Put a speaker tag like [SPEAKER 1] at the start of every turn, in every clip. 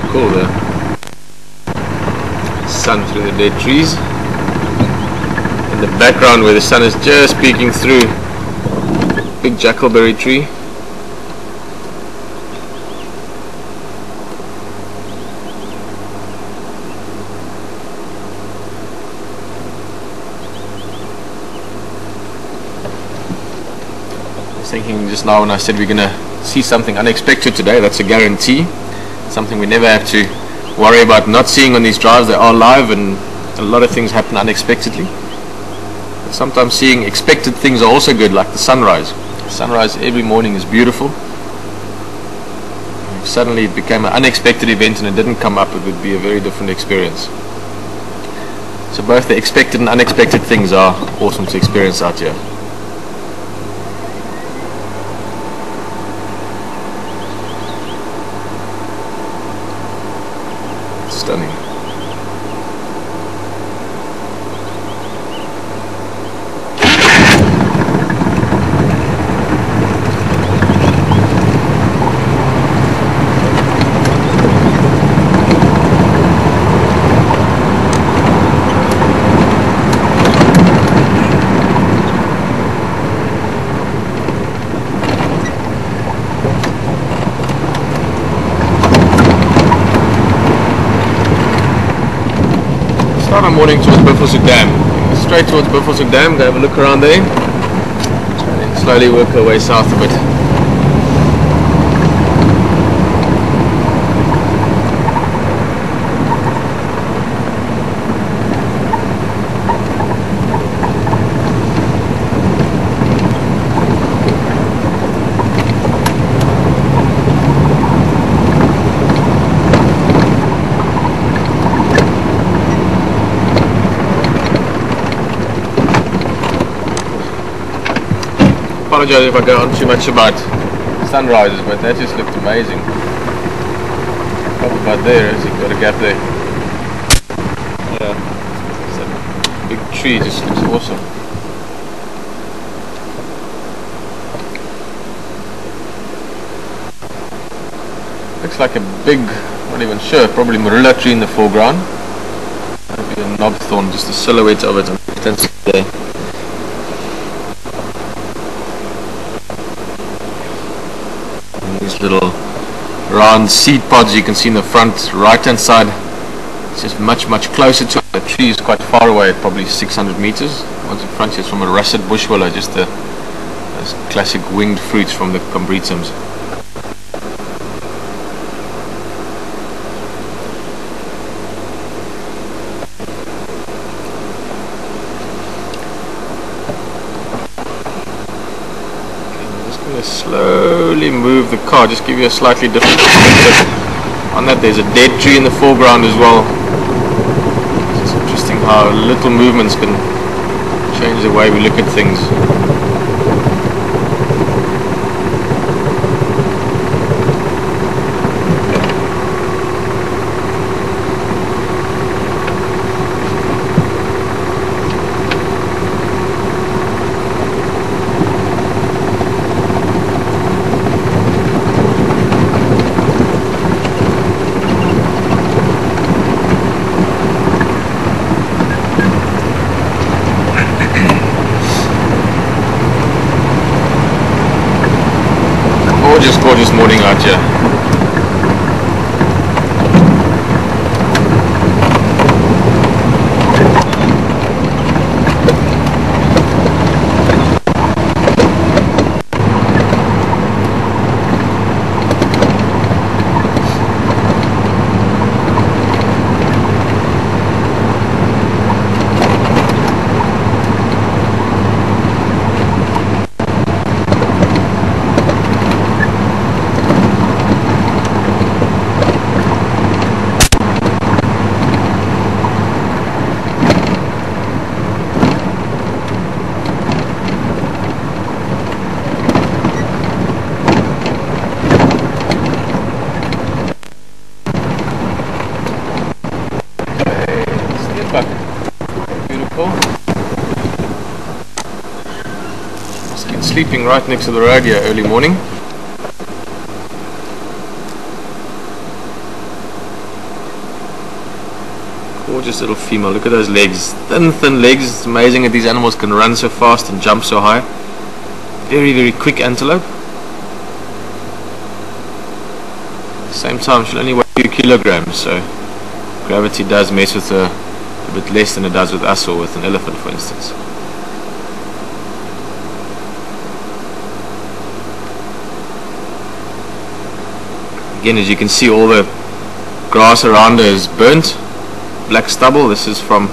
[SPEAKER 1] cool the sun through the dead trees. In the background where the sun is just peeking through big jackalberry tree. I was thinking just now when I said we're going to see something unexpected today, that's a guarantee. Something we never have to worry about not seeing on these drives. They are live and a lot of things happen unexpectedly. Sometimes seeing expected things are also good, like the sunrise. Sunrise every morning is beautiful. If suddenly it became an unexpected event and it didn't come up, it would be a very different experience. So both the expected and unexpected things are awesome to experience out here. Start our morning towards Buffelshoek Dam. Straight towards Buffelshoek Dam, go have a look around there. And then slowly work our way south a bit. Apologize if I go on too much about sunrises, but that just looked amazing. Up about there, as you've got a gap there. Yeah, it's a big tree, just looks awesome. Looks like a big, not even sure, probably marula tree in the foreground. Maybe a knobthorn, just a silhouette of it on the there. These little round seed pods you can see in the front right hand side. It's just much much closer to the tree is quite far away probably 600 meters. Once in front is from a russet bush willow just the classic winged fruits from the combretums going to move the car, just give you a slightly different perspective. On that there's a dead tree in the foreground as well. It's interesting how little movements can change the way we look at things. Gorgeous, morning out here. Beautiful. Must been sleeping right next to the here early morning. Gorgeous little female. Look at those legs. Thin, thin legs. It's amazing that these animals can run so fast and jump so high. Very, very quick antelope. Same time, she'll only weigh a few kilograms, so gravity does mess with her bit less than it does with us or with an elephant, for instance. Again, as you can see, all the grass around her is burnt. Black stubble. This is from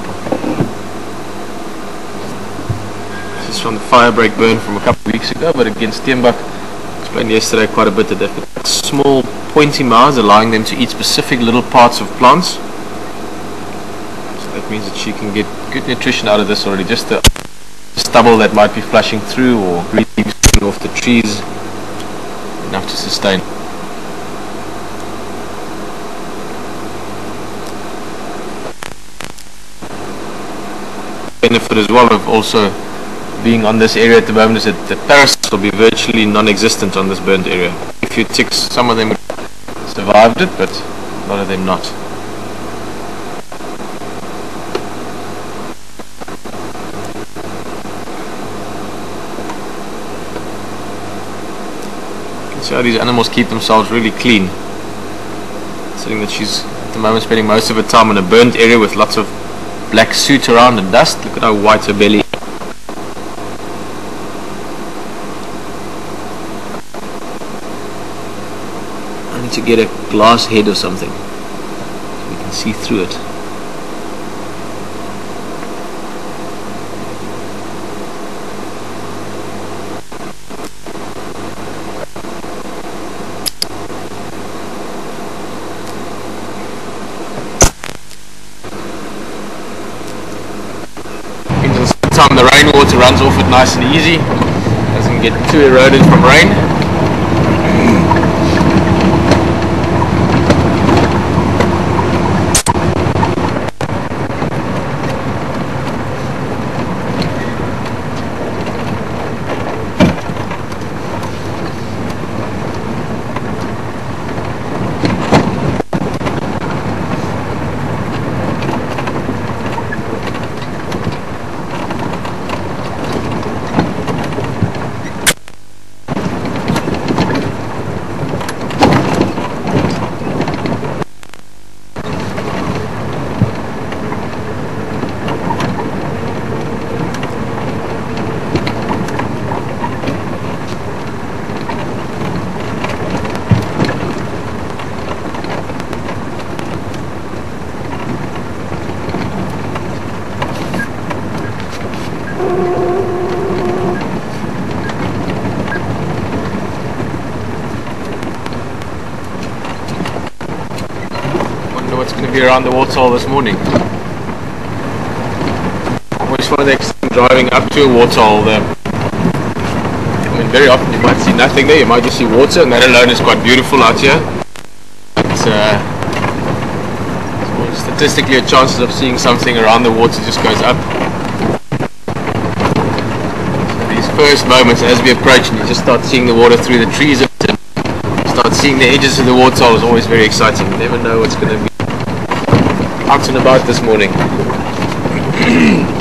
[SPEAKER 1] this is from the fire break burn from a couple of weeks ago. But again, Steenbok explained yesterday quite a bit that they've got small pointy mouths, allowing them to eat specific little parts of plants. Means that she can get good nutrition out of this already. Just the stubble that might be flashing through or green off the trees, enough to sustain. benefit as well of also being on this area at the moment is that the parasites will be virtually non-existent on this burnt area. A few ticks, some of them survived it, but a lot of them not. You can see how these animals keep themselves really clean. Seeing that she's at the moment spending most of her time in a burnt area with lots of black soot around and dust. Look at how white her belly I need to get a glass head or something so we can see through it. Time the rainwater runs off it nice and easy. Doesn't get too eroded from rain. Be around the waterhole this morning. Always find it driving up to a waterhole there. I mean, very often you might see nothing there, you might just see water, and that alone is quite beautiful out here. But uh, statistically, your chances of seeing something around the water just goes up. So these first moments as we approach and you just start seeing the water through the trees and start seeing the edges of the waterhole is always very exciting. You never know what's going to be out and about this morning.